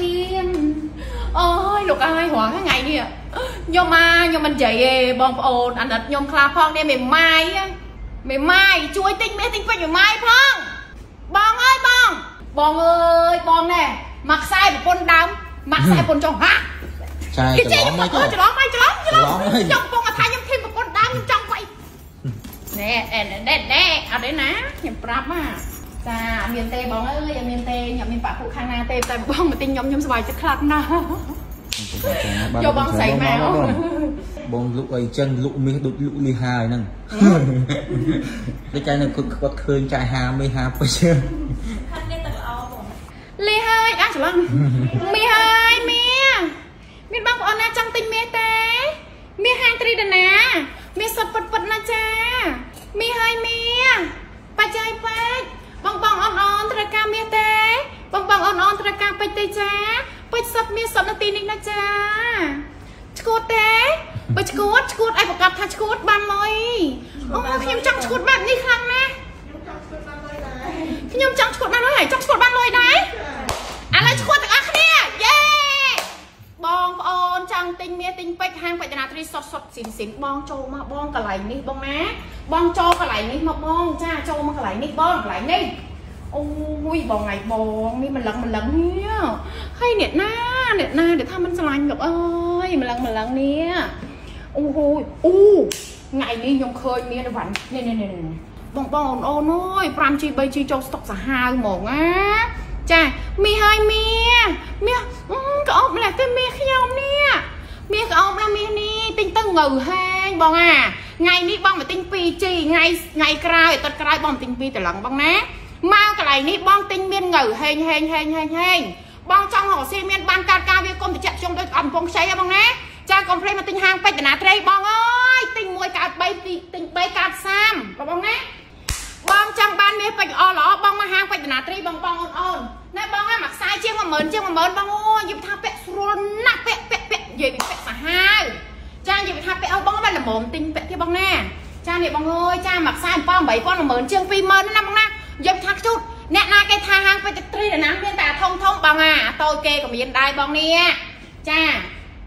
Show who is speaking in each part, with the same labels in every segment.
Speaker 1: ធានអូយលោកអើយរងថ្ងៃនេះខ្ញុំមកខ្ញុំមិននិយាយទេបងប្អូនអាណិតខ្ញុំខ្លះផងនេះមេម៉ាយមេម៉ាយជួយទិញមាសទិញពេជ្រមេម៉ាយផងបងអើយបងបងអើយបងណែមកខ្សែប្រពន្ធដើមមកខ្សែប្រពន្ធចុងហា
Speaker 2: ចាច្រឡំមកទៅ
Speaker 1: ច្រឡំមកច្រឡំច្រឡំ
Speaker 2: ច្រឡំហើយ
Speaker 1: ចង់ពងថាខ្ញុំធីមប្រពន្ធដើមខ្ញុំចង់វាយណែអែណែណែអត់ទេណាខ្ញុំប្រាប់ហ่า ចាអត់មានទេបងអើយអត់មានទេខ្ញុំមានបាក់ពួកខាងណាទេតែបងមកទិញខ្ញុំខ្ញុំសប្បាយចិត្តខ្លាំងណាស់យកបងស្រីមក
Speaker 2: បងលក់អីចឹងលក់មាសដូចលក់លីហាយហ្នឹងដូចតែនៅគាត់គាត់ឃើញចាយហាមេហាពេជ្រ
Speaker 3: ខាងនេះទឹកល្អបង
Speaker 1: លីហើយអះច្រឡំមីហើយមីមានបងប្អូនណាចង់ទិញមាសទេមាសហាងត្រីដណាមាសសុតពិតពិតណាចាមីហើយមីបច្ច័យពេជ្របងបងអនអនត្រូវ ការមាសទេ បងបងអនអនត្រូវការពេជ្រទេចាពេជ្រសុតមាសសុតនាទីនេះណាចាឈួតទេបើឈួតឈួតឲ្យប្រកាសថាឈួតបានលុយអូខ្ញុំចង់ឈួតបែបនេះខ្លាំងណាស់ខ្ញុំចង់ឈួតបានលុយហើយចង់ឈួតបានលុយដែរឥឡូវឈួតទាំងអស់គ្នាយេបងប្អូនចង់ទិញមាសទិញពេជ្រហាងបច្ចនាត្រីសុតសុតស៊ីនស៊ីនបងចូលមកបងកន្លែងនេះបងណាបងចូលកន្លែងនេះមកបងចាចូលមកកន្លែងនេះបងកន្លែងនេះ អូយបងថ្ងៃបងនេះម្លឹងម្លឹងនេះហើយអ្នកណាអ្នកណាដែលថាមិនស្រឡាញ់លោកអើយម្លឹងម្លឹងនេះអូហូយអូថ្ងៃនេះខ្ញុំឃើញមានវ៉ាន់នេះនេះនេះនេះបងបងអូនអូនអើយ 5G 3G ចូលស្តុកសាហាវហ្មងណាចាមីហើយមីមាសអឺក្អប់ម្លេះទៅមាសខ្ញុំនេះមាសក្អប់ណាមាសនេះទិញទៅងើហែងបងអាថ្ងៃនេះបងមកទិញ 2G ថ្ងៃថ្ងៃក្រោយអាទិត្យក្រោយបងមកទិញ2ត្រឡឹងបងណាមកកន្លែ ងនេះបងទិញមានងើហែងហែងហែងហែងហែងបងចង់រកស៊ីមានបានកាត់ការវាគុំតិចខ្ញុំដូចអត់កំពង់ខ្ចីហ៎បងណាចាកុំភ្លេចមកទិញហាងពេជ្រតាណាត្រីបងអើយទិញមួយកើត3ទីទិញ3កើត30បងណាបងចង់បានមាសពេជ្រល្អល្អបងមកហាងពេជ្រតាណាត្រីបងបងអូនអូនណែបងហ្នឹងមកខ្សែជាង10000ជាង10000បងអូយនិយាយថាពាក់ស្រួលណាស់ពាក់ពាក់ពាក់និយាយពីពាក់សាហាវចានិយាយថាពាក់អូបងបានល្មមទិញពាក់ទៀតបងណាចានេះបងអើយចាមកខ្សែ7 8000 10000ជាង20000ណាបងណានិយាយថាខ្ជូត បងអាតូចគេក៏មានដែរបងនេះចា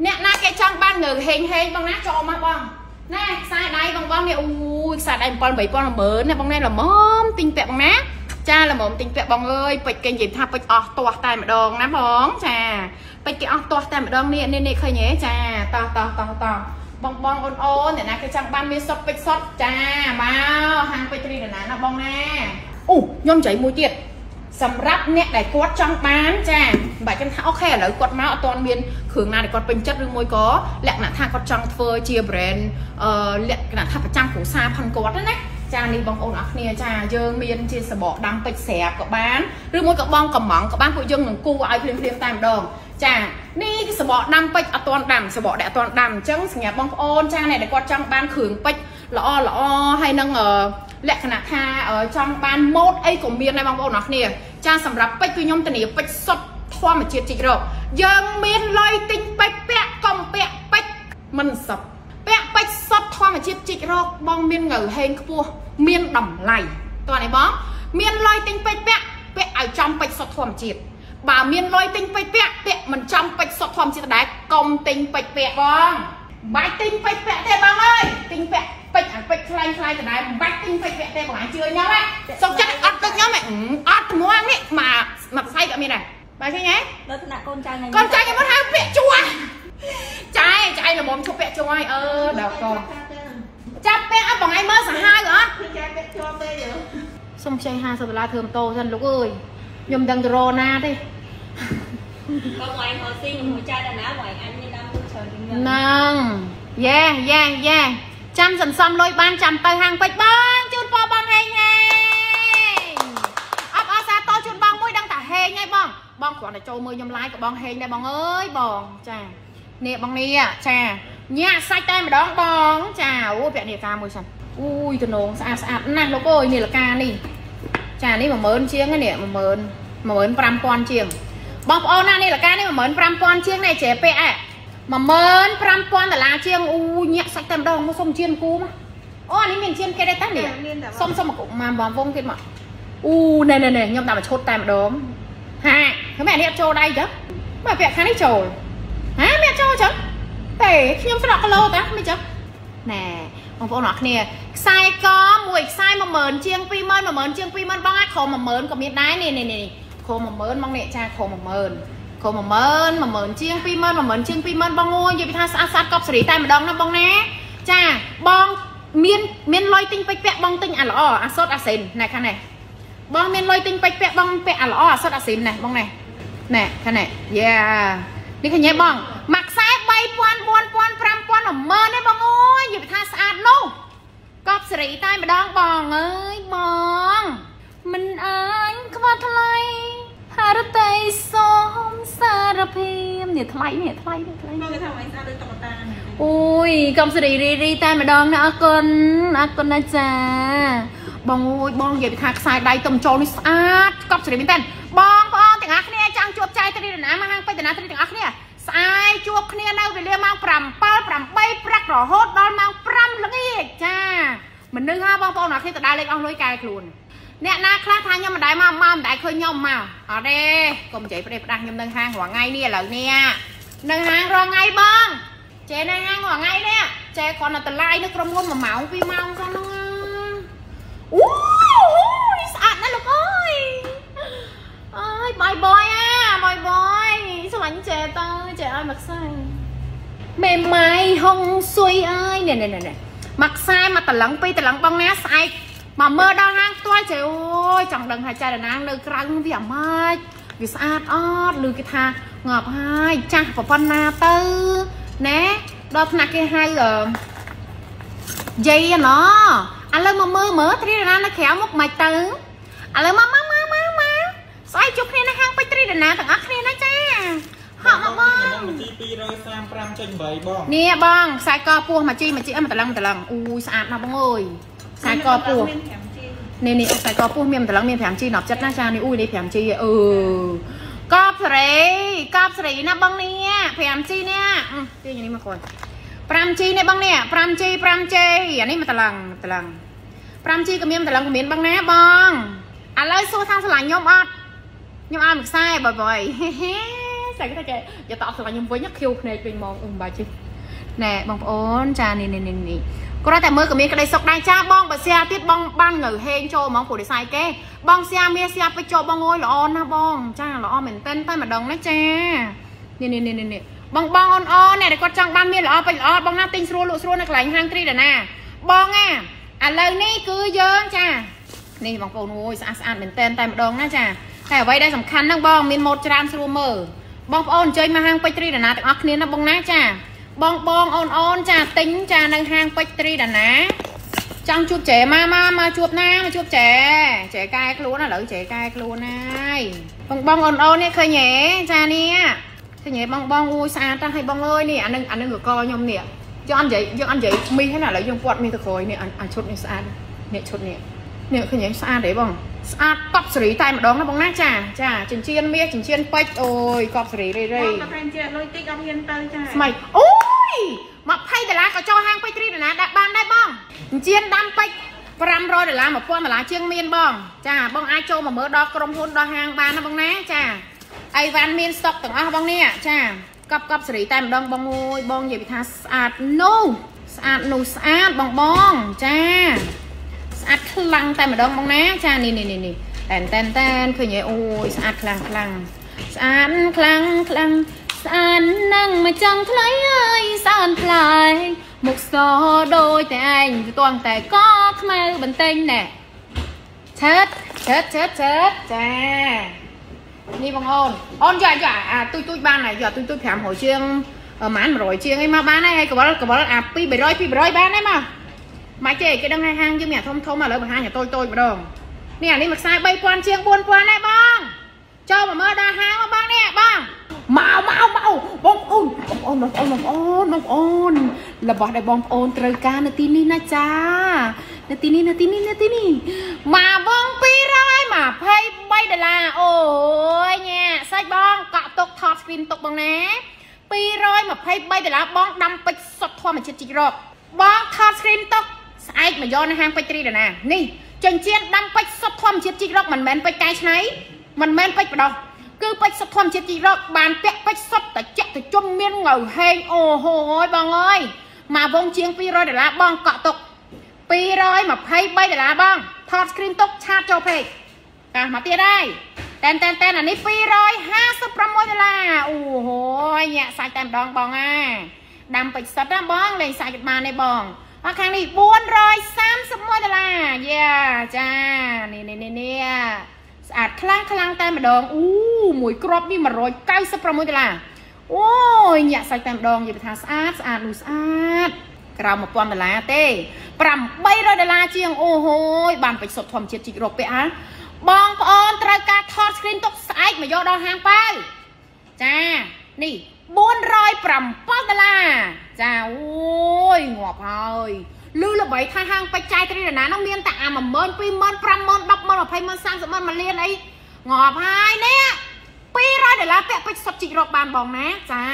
Speaker 1: អ្នកណាគេចង់បានងើហេងហេងបងណាចូលមកបងណែខ្សែដៃបងបងនេះអូយខ្សែដៃ7 8000 10000ណាបងណែល្មមទិញពាក់បងណាចាល្មមទិញពាក់បងអើយពេជ្រគេនិយាយថាពេជ្រអស់ទាស់តែម្ដងណាបងចាពេជ្រគេអស់ទាស់តែម្ដងនេះនេះនេះឃើញទេចាតោះតោះតោះតោះបងបងអូនអូនអ្នកណាគេចង់បានមាសសុតពេជ្រសុតចាមកហាងពេជ្រត្រីណាណាបងណាអូខ្ញុំនិយាយមួយទៀត សម្រាប់អ្នកដែលគាត់ចង់បានចាមិនបាច់ចាំថាអូខេឥឡូវគាត់មកអត់ទាន់មានគ្រឿងណាដែលគាត់ពេញចិត្តឬមួយក៏លក្ខណៈថាគាត់ចង់ធ្វើជា brand អឺលក្ខណៈថាប្រចាំគ្រួសារផាន់គាត់ហ្នឹងណាចានេះបងប្អូនអរគ្នាចាយើងមានជាសបកដាំពេជ្រស្រាប់ក៏បានឬមួយក៏បងកំងក៏បានពួកយើងនឹងគូឲ្យភ្លាមភ្លាមៗតែម្ដងចានេះសបកដាំពេជ្រអត់ទាន់ដាំសបកដែលអត់ទាន់ដាំអញ្ចឹងសម្រាប់បងប្អូនចាអ្នកដែលគាត់ចង់បានគ្រឿងពេជ្រល្អល្អហើយនឹងអឺ លក្ខណៈថាអឺចង់បានម៉ូតអីក៏មានដែរបងប្អូនអរគ្នាចាសម្រាប់ពេជ្រគឺខ្ញុំធានាពេជ្រសុទ្ធធម្មជាតិជីករកយើងមានលុយទិញពេជ្រពាក់កំពាក់ពេជ្រមិនសឹកពាក់ពេជ្រសុទ្ធធម្មជាតិជីករកបងមានងើហេងខ្ពស់មានតម្លៃតោះនេះបងមានលុយទិញពេជ្រពាក់ពាក់ឲ្យចំពេជ្រសុទ្ធធម្មជាតិបើមានលុយទិញពេជ្រពាក់ពាក់មិនចំពេជ្រសុទ្ធធម្មជាតិដែរកុំទិញពេជ្រពាក់បងមិនបាច់ទិញពេជ្រពាក់ទេបងអើយទិញពាក់ ពេជ្រអាពេជ្រខ្លាញ់ខ្លាញ់ដដែលមិនបាច់ទិញពេជ្រពាក់ទេបងអាចជឿខ្ញុំហ៎សុកចិត្តអត់ទឹកខ្ញុំហ៎អត់ធ្ងន់នេះមកមកផ្សៃក៏មានដែរបាទឃើញហ៎
Speaker 3: ដល់ថ្នាក់កូនចៅថ្ងៃ
Speaker 1: កូនចាយខ្ញុំមកហៅពាក់ជួចាយចាយល្មមឈប់ពាក់ជួហើយអឺដល់កូនចាប់ពាក់អត់បងឯងមើលសាហាវអត់សុំខ្ចី50ដុល្លារធ្វើម៉ូតូសិនលោកអើយខ្ញុំមិនដឹងទៅរណាទេ
Speaker 3: បងឯងហៅស៊ីខ្ញុំមួយចាយដល់ណាបងឯងអញមានដើមទុកច្រើនជាងខ្ញុំ
Speaker 1: ហ្នឹងយេយេយេ ចាំសន្សំលុយបានចាំទៅហាងពេជ្របងជូនពរបងហេងហេងអបអរសាទរជូនបងមួយដឹងតែហេងហើយបងបងគ្រាន់តែចូលមើលខ្ញុំ live ក៏បងហេងដែរបងអើយបងចានេះបងនេះចាញាក់សាច់តែម្ដងបងចាអូពាក់នាឡិកាមួយសិនអូយតំណងស្អាតស្អាតណាស់លោកអើយនាឡិកានេះចានេះ10000ជាងហ្នឹងនេះ10000 15000ជាងបងប្អូនណានាឡិកានេះ15000ជាងនេះចេះពាក់អ่ะ 15000ដុល្លារជាងអូញាក់សាច់តែម្ដងមកសុំជៀនគូមកអូអានេះមានជៀនគេដែរតានេះសុំសុំមកមកបងវងទៀតមកអូណែណែណែខ្ញុំដាក់មកឈុតតែម្ដងហាធ្វើម៉េចអានេះអត់ចូលដៃចឹងបើពាក់ខាងនេះចូលហាមានចូលចឹងទេខ្ញុំស្រក់គីឡូតាមិនចឹងណែបងប្អូនអរគ្នាខ្សែកមួយខ្សែ10000ជាង20000 10000ជាង20000បងអាចក្រោម10000ក៏មានដែរនេះនេះនេះក្រោម10000បងនេះចាក្រោម10000 ក្រោម10000 10000ជាង20000 10000ជាង20000បងអូយនិយាយថាស្អាតស្អាតកប់សេរីតែម្ដងណាបងណាចាបងមានមានលុយទិញពេជ្រពាក់បងទិញអាល្អអាសុតអាសិនណែខាងនេះបងមានលុយទិញពេជ្រពាក់បងពាក់អាល្អអាសុតអាសិនណែបងណែណែខាងនេះយ៉ានេះឃើញទេបងមួយខ្សែ3000 4000 5000 10000ទេបងអូយនិយាយថាស្អាតនោះកប់សេរីតែម្ដងបងអើយបងមិនអើញខ្វះថ្លៃហា រតីសូមសារភាពនេះថ្លៃនេះថ្លៃនេះថ្លៃ
Speaker 3: មកគេថាឲ្យស្អាតដូចតុក្កតាហ្នឹង
Speaker 1: អូយកំសេរីរីរីតែម្ដងណាអរគុណអរគុណណាចាបងអូយបងនិយាយថាខ្សែដៃទំចូលនេះស្អាតកប់សេរីមែនតើបងប្អូនទាំងអស់គ្នាចង់ជួបចែកត្រីណាមកហាងពេជ្រតាណាត្រីទាំងអស់គ្នាស្អែកជួបគ្នានៅវេលាម៉ោង7 8ព្រឹករហូតដល់ម៉ោង5ល្ងាចចាមនុស្សហ่าបងប្អូនអរគ្នាទៅដើរលេងអស់លុយកែខ្លួន អ្នកណាខ្លះថាខ្ញុំមិនដែរមកមកមិនដែរឃើញខ្ញុំមកអត់ទេកុំនិយាយប្រេះផ្ដាស់ខ្ញុំនៅហាងរាល់ថ្ងៃនេះឥឡូវនេះនៅហាងរាល់ថ្ងៃបងចេនៅហាងរាល់ថ្ងៃនេះចេគ្រាន់តែតម្លៃនៅក្រុមហ៊ុន1ម៉ោង2ម៉ោងចឹងហ្នឹងអូនេះស្អាតណាស់លោកអើយអើយបាយបយអាបាយបយស្រឡាញ់ចេទៅចេឲ្យមកខ្សែមេម៉ៃហុងស៊ុយអើយនេះនេះនេះមកខ្សែមកតឡឹងពីរតឡឹងបងណាស្អែក មកមើលដល់ហាងផ្ទាល់ចេអូយចង់ដឹងថាចែរណាងនៅក្រៅវាអាម៉េចវាស្អាតអត់ឬគេថាងាប់ហើយចាស់ប្រប៉ុណ្ណាទៅណែដល់ថ្នាក់គេហៅអឺយាយណឥឡូវមកមើលមើលត្រីណានៅក្រៅមកមិនទៅឥឡូវមកមកមកមកមកស្អែកជួបគ្នានៅហាងពេជ្រត្រីណាទាំងអស់គ្នាណាចាហក់មកបង
Speaker 2: មជី235.8បង
Speaker 1: នេះបងខ្សែកពោះមកជីមកជីអីមកតឡឹងមកតឡឹងអូយស្អាតណាស់បងអើយ ខ្សែកពោះ
Speaker 3: មាន 5G
Speaker 1: នេះនេះខ្សែកពោះមានតឡឹងមាន 5G 10ចិត្តណាចានេះអូយនេះ 5G ឯអឺកបសេរីកបសេរីណាបងនេះ 5G នេះអឺទាញនេះមកគាត់ 5G នេះបងនេះ 5G 5G អានេះមកតឡឹងតឡឹង 5G ក៏មានតឡឹងក៏មានបងណាបងឥឡូវសួរថាឆ្លាញ់ខ្ញុំអត់ខ្ញុំឲ្យមួយខ្សែបើបើហេហេស្អីគេថាយកតអត់ឆ្លាញ់ខ្ញុំវិញខៀវភ្នែកវិញហ្មងអឺមិនបាច់ទេ ណែបងប្អូនចានេះនេះនេះនេះគ្រាន់តែមើលក៏មានក្តីសុខដែរចាបងបើសៀទៀតបងបានងើហេងចូលហ្មងព្រោះនិស័យគេ បងសៀមានសៀពេជ្រចូលបងអើយល្អណាស់បង ចាល្អមែនតែនតែម្ដងណាចានេះនេះនេះនេះនេះបងបងអូនអូនអ្នកដែលគាត់ចង់បានមានល្អពេជ្រល្អបងណាទិញស្រួលលក់ស្រួលនៅកន្លែងហាងត្រីដាណាបងណាឥឡូវនេះគឺយើងចានេះបងប្អូនអូយស្អាតស្អាតមែនតែនតែម្ដងណាចាតែអ្វីដែលសំខាន់ហ្នឹងបងមានម៉ូតច្រើនស្រួលមើលបងប្អូនអញ្ជើញមកហាងពេជ្រត្រីដាណាទាំងអស់គ្នាណាបងណាចា បងបងអូនអូនចាទិញចានៅហាងពេជ្រត្រីដាណាចង់ជួបចែមកមកមកជួបណាមកជួបចែចែកែខ្លួនឥឡូវចែកែខ្លួនហើយបងបងអូនអូននេះឃើញទេចានេះឃើញទេបងបងអូយស្អាតទៅស់ហើយបងអើយនេះអានឹងអានឹងកកខ្ញុំនេះយើងអត់និយាយយើងអត់និយាយមីហ្នឹងណាឥឡូវយើងពាត់មីទៅក្រោយនេះអាឈុតនេះស្អាតនេះឈុតនេះនេះឃើញទេស្អាតទេបងស្អាតកប់សេរីតែម្ដងណាបងណាចាចាចិញ្ចៀនមាសចិញ្ចៀនពេជ្រអូយកប់សេរីរីរី
Speaker 3: បងតែជាលុយតិចអត់ហ៊ានទៅចា
Speaker 1: ស្មៃអូយ 20ដុល្លារក៏ចូលហាងពេជ្រត្រីដុល្លារដាក់បានដែរបងអញ្ជៀនដាំពេជ្រ500ដុល្លារ1000ដុល្លារជាងមានបង ចាបងអាចចូលមកមើលដល់ក្រុមហ៊ុនដល់ហាងបានណាបងណាចាអីវ៉ាន់មានស្តុកទាំងអស់បងនេះចាកប់កប់សេរីតែម្ដងបងអើយបងនិយាយថាស្អាតនោះស្អាតនោះស្អាតបងបងចាស្អាតខ្លាំងតែម្ដងបងណាចានេះនេះនេះនេះតែនតែនតែនឃើញទេអូយស្អាតខ្លាំងខ្លាំងស្អាតខ្លាំងខ្លាំងស្អាតនឹងមកចង់ថ្លៃអើយសើនថ្លៃ មុខសដូចតែឯងទងតែកខ្មៅបន្តិចណែឆើតឆើតឆើតឆើតចានេះបងអូនអូនយកយកអាទុយទុយបានហើយយកទុយទុយ500ជាងប្រហែល100ជាងអីមកបានហើយហើយកវលកវលអា2 200 200បានហើយមកមកចេគេដឹងហើយហាងយើងមានអាធំធំឥឡូវបង្ហាញអាតូចតូចម្ដងនេះអានេះមួយខ្សែ3000ជាង4000ដែរបងចូលមកមើលដល់ហាងមកបងនេះបង មកមកមកបងប្អូនបងប្អូនបងប្អូនបងប្អូនបងប្អូនរបស់ដែលបងប្អូនត្រូវការនៅទីនេះណាចានៅទីនេះនៅទីនេះនៅទីនេះមកបង223ដុល្លារអូយញ៉ាសាច់បងកក់ទុកថត screen ទុកបងណា223ដុល្លារបងដាំពេជ្រសុទ្ធធម្មជាតិជីករកបងថត screen ទុកស្អែកមកយកនៅហាងពេជ្រត្រីដណានេះចិញ្ចៀនដាំពេជ្រសុទ្ធធម្មជាតិជីករកមិនមែនពេជ្រកែច្នៃមិនមែនពេជ្របដោះ គឺពេជ្រសុទ្ធធម្មជាតិជីរកបានពាក់ពេជ្រសុទ្ធតែចាក់ទៅជុំមានងៅហេងអូហូយបងអើយមកវងជាង200ដុល្លារបងកក់ទុក223ដុល្លារបងថត screen ទុកឆាតចូលពេកតាមកទៀតហើយតែនតែនតែនអានេះ256ដុល្លារអូហូយញាក់សាច់តែម្ដងបងអាដាំពេជ្រសុទ្ធណាបងលេងសាច់បានទេបងអខាងនេះ431ដុល្លារយ៉ាចានេះនេះនេះ ស្អាតខ្លាំងខ្លាំងតែម្ដងអូមួយគ្រាប់នេះ196ដុល្លារអូយញាក់សាច់តែម្ដងនិយាយថាស្អាតស្អាតនោះស្អាតក្រោម1000ដុល្លារទេ800ដុល្លារជាងអូហូយបានពេជ្រសុទ្ធធម្មជាតិជីករកពាក់អាបងប្អូនត្រូវការថត screen ទុកស្អែកមកយកដល់ហាងប៉ៅចានេះ407ដុល្លារចាអូយងាប់ហើយ លឺល្បីថាហាងបច្ច័យត្រីរណានោះមានតែអា10000 20000 50000 100000 200000 300000មួយលានអីងាប់ហើយនេះ200ដុល្លារពាក់ពេជ្រសុទ្ធជីករកបានបងណាចា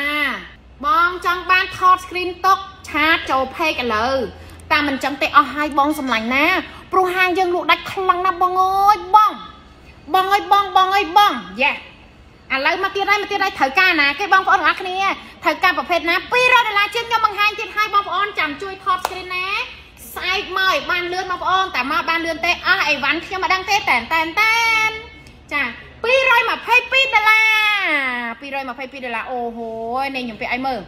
Speaker 1: បងចង់បានថត screen ទុកឆាតចូល page ឥឡូវតែមិនចឹងទេអស់ហើយបងសម្លាញ់ណាព្រោះហាងយើងលក់ដាច់ខ្លាំងណាស់បងអើយបងបងអើយបងបងអើយបងយ៉ាឥឡូវមកទៀតហើយមកទៀតហើយត្រូវការណាគេបងប្អូនទាំងអស់គ្នាត្រូវការប្រភេទណា200ដុល្លារជាងខ្ញុំបង្ហាញទៀតហើយបងប្អូនចាំជួយថត screen ណា ស្អែកមកឲ្យបានលឿនបងប្អូនតែមកបានលឿនទេអស់អីវ៉ាន់ខ្ញុំមិនដឹងទេតែនតែនតែនចា222ដុល្លារ222ដុល្លារអូហូយនេះខ្ញុំពាក់ឲ្យមើល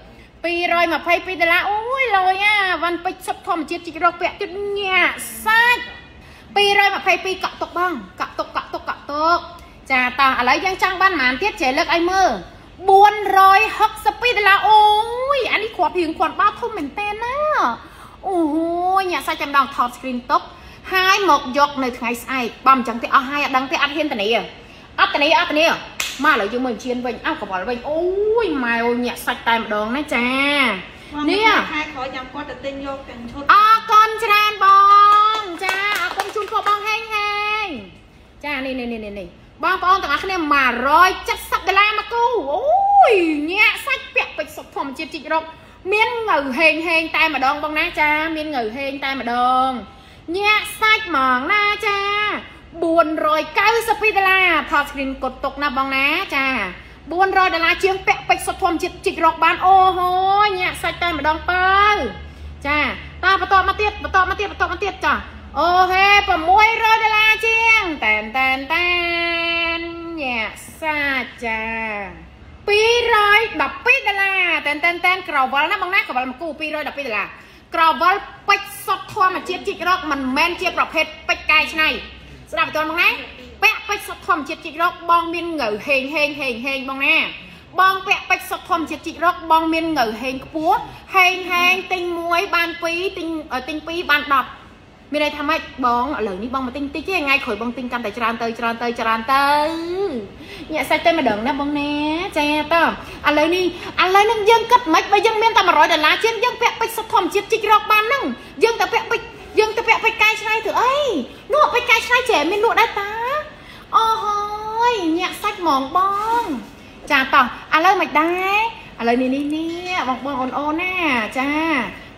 Speaker 1: 222ដុល្លារអូយលយអាវ៉ាន់ពេជ្រសុទ្ធធម្មជាតិជីករកពាក់ទៀតញាក់សាច់222កក់ទុកបងកក់ទុកកក់ទុកកក់ទុកចាតោះឥឡូវយើងចង់បានប៉ុន្មានទៀតជ្រែលើកឲ្យមើល462ដុល្លារអូយអានេះគ្រាប់រៀងគ្រាប់បោធំមែនតើណា អូហូយញាក់សាច់តែម្ដងថត screen ទុកហើយមកយកនៅថ្ងៃស្អែកបើមិនចឹងទេអស់ហើយអត់ដឹងទេអត់ហ៊ានតនីអត់តនីអត់តនីមកឥឡូវយើងមើលជៀនវិញអោកវល់វិញអូយម៉ែអូញាក់សាច់តែម្ដងណាចានេះ
Speaker 3: ខែក្រោយចាំគាត់ទៅទិញយកទាំងឈុត
Speaker 1: អរគុណច្រើនបងចាអរគុណជូនពួកបងហេងហេងចានេះនេះនេះនេះបងប្អូនទាំងអស់គ្នា170ដុល្លារមកគូអូយញាក់សាច់ពាក់ពេជ្រសុខធម្មជាតិជីករក មានងៅហេងហេងតែម្ដងបងណាចា មានងៅហេងតែម្ដងញាក់សាច់ហ្មងណាចា492ដុល្លារថត screen កត់ទុកណាបងណាចា400ដុល្លារជាងពាក់ពេជ្រសុទ្ធធម្មជាតិជីករកបានអូហូញាក់សាច់តែម្ដងបើចាតើបន្តមកទៀតបន្តមកទៀតបន្តមកទៀតចាអូហេ600ដុល្លារជាងតែនតែនតែនញាក់សាច់ចា 212ដុល្លារតែនតែនតែនក្រវល់ណាបងណាក្រវល់មកគូ212ដុល្លារក្រវល់ពេជ្រសុទ្ធធម្មជាតិជីករកមិនមែនជាប្រភេទពេជ្រកែច្នៃស្ដាប់បន្តមកណាពាក់ពេជ្រសុទ្ធធម្មជាតិជីករកបងមានងៅហេងហេងហេងហេងបងណាបងពាក់ពេជ្រសុទ្ធធម្មជាតិជីករកបងមានងៅហេងខ្ពស់ហេងហេងទិញ1បាន2ទិញទិញ2បាន10 មានន័យថាម៉េចបងឥឡូវនេះបងមកទិញតិចទេថ្ងៃក្រោយបងទិញកាន់តែច្រើនទៅច្រើនទៅច្រើនទៅញាក់សាច់តែម្ដងណាបងណាចាតើឥឡូវនេះឥឡូវនេះយើងគិតមិនបើយើងមានតែ100ដុល្លារជាងយើងពាក់ពេជ្រសុទ្ធធម្មជាតិជីករកបានហ្នឹងយើងតែពាក់ពេជ្រយើងទៅពាក់ពេជ្រកែច្នៃទៅអីនោះពេជ្រកែច្នៃច្រែមានលក់ដែរតាអូហើយញាក់សាច់ហ្មងបង ចាតោះឥឡូវមិនដែរឥឡូវនេះនេះនេះបងបងអូនអូនណាចា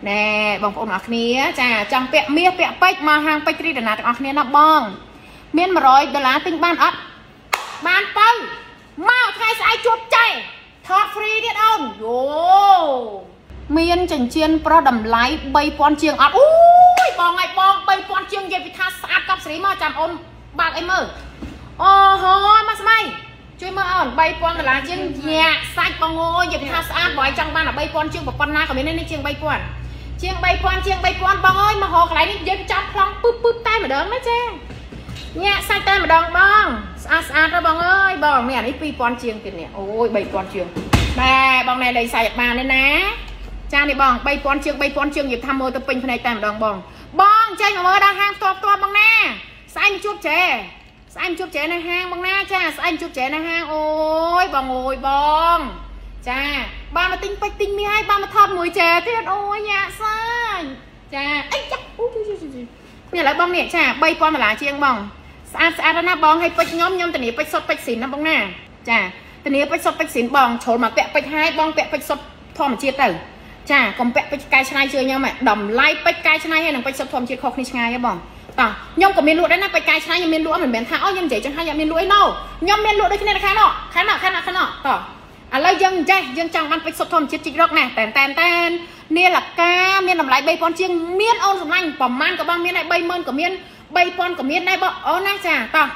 Speaker 1: ណែបងប្អូនអរគ្នាចាចង់ពាក់មាសពាក់ពេជ្រមកហាងពេជ្ររីដណាទាំងអស់គ្នាណាបង មាន100ដុល្លារទិញបានអត់បានទៅមកថ្ងៃស្អែកជួបចៃថត free ទៀតអូនយោមានចិញ្ចៀនប្រុសតម្លៃ3000ជាងអត់អូយបងឲ្យបង3000ជាងនិយាយពីថាស្អាតកប់សេរីមកចាំអូនបើកអីមើលអូហូមកស្មៃជួយមើលអូន3000ដុល្លារជាងញាក់សាច់បងអូយនិយាយពីថាស្អាតបងឲ្យចង់បាន3000ជាងប៉ុណ្ណាក៏មាននេះជាង3000 ជាង3000ជាង3000បងអើយមកហោកន្លែងនេះយើងចាំប្លង់ពឹបពឹបតែម្ដងណាចាញាក់សាច់តែម្ដងបងស្អាតស្អាតទៅបងអើយបងនេះអានេះ2000ជាងទៀតនេះអូយ3000ជាងដែរបងណែលេងសាច់បានទេណាចានេះបង3000ជាង3000ជាងនិយាយថាមើលទៅពេញភ្នែកតែម្ដងបងបងចេញមកមើលដល់ហាងផ្ទាល់ផ្ទាល់បងណាស្អែកជួបចែស្អែកជួបចែនៅហាងបងណាចាស្អែកជួបចែនៅហាងអូយបងអូយបងចា បានមកទិញពេជ្រទិញមាសហើយបានមកថតមួយចែទៀតអូយយ៉ាសាយចាអីចាអូនេះឥឡូវបងនេះចា3000ដុល្លារជាងបងស្អាតស្អាតណាបងឲ្យពេជ្រខ្ញុំខ្ញុំធានាពេជ្រសុទ្ធពេជ្រស៊ីនណាបងណាចាធានាពេជ្រសុទ្ធពេជ្រស៊ីនបងជ្រុលមកពាក់ពេជ្រហើយបងពាក់ពេជ្រសុទ្ធធម្មជាតិទៅចាកុំពាក់ពេជ្រកែច្នៃជឿខ្ញុំតម្លៃពេជ្រកែច្នៃហើយនឹងពេជ្រសុទ្ធធម្មជាតិខុសគ្នាឆ្ងាយហ៎បងតោះខ្ញុំក៏មានលក់ដែរណាបេកាយឆ្នៃខ្ញុំមានលក់មិនមែនថាអូខ្ញុំនិយាយចឹងហើយខ្ញុំមានលក់អីណូខ្ញុំមានលក់ដូចគ្នានៅខាងនោះខាងនោះខាងនោះខាងនោះតោះ ឥឡូវយើងចេះយើងចង់បានពេជ្រសុទ្ធធម្មជាតិជីករកណាតែនតែនតែននាឡកាមានតម្លៃ3000ជាងមានអូនសម្លាញ់ប្រហែលក៏បងមានដែរ30000ក៏មាន3000ក៏មានដែរបងអូនណាចាតោះ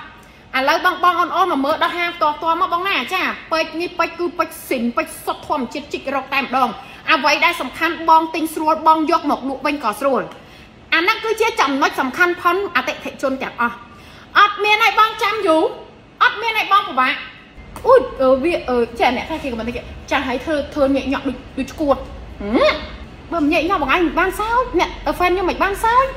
Speaker 1: ឥឡូវបងបងអូនអូនមកមើលដល់ហាងផ្ទាល់ផ្ទាល់មកបងណាចាពេជ្រនេះពេជ្រគឺពេជ្រស៊ីនពេជ្រសុទ្ធធម្មជាតិជីករកតែម្ដងអ្វីដែលសំខាន់បងទិញស្រួលបងយកមកលក់វិញក៏ស្រួលអាហ្នឹងគឺជាចំណុចសំខាន់ផុនអតិថិជនទាំងអស់អត់មានឲ្យបងចាំយូរអត់មានឲ្យបងពិបាក អូយអឺវាអឺចាអ្នកខ្លះគេក៏មិនតិចចាស់ឲ្យធ្វើធ្វើញែកញក់ដូចដូចឈួតហឹមបើមិនញែកញក់បងឯងមិនបានសើចអ្នកហ្វេនខ្ញុំមិនបានសើច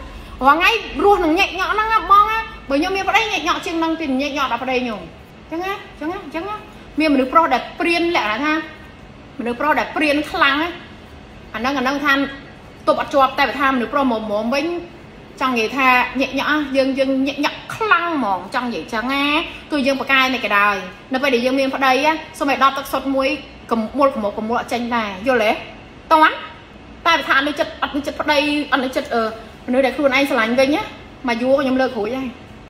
Speaker 1: រងថ្ងៃរស់នឹងញែកញក់ហ្នឹងណាបងណាបើខ្ញុំមានប្តីញែកញក់ជាងហ្នឹងទីញែកញក់ដល់ប្តីខ្ញុំចឹងណាចឹងណាចឹងណាមានមនុស្សប្រុសដែលព្រៀនលក្ខណៈថាមនុស្សប្រុសដែលព្រៀនខ្លាំងណាអាហ្នឹងអាហ្នឹងថាទប់អត់ជាប់តែបើថាមនុស្សប្រុសមកមកវិញ ចង់និយាយថាញាក់ញក់យើងយើងញាក់ញក់ខ្លាំងហ្មងចង់និយាយចឹងណាគឺយើងបកកាយនេះក៏ដោយនៅពេលដែលយើងមានប្តីសូមឲ្យដកទឹកសុទ្ធមួយកំមុលកំមុលកំមុលអត់ចេញដែរយល់ទេតោះតែបើថាអត់នៅចិត្តអត់នៅចិត្តប្តីអត់នៅចិត្តអឺមនុស្សដែលខ្លួនឯងស្រឡាញ់វិញណាមកយួរខ្ញុំលើករួចហើយ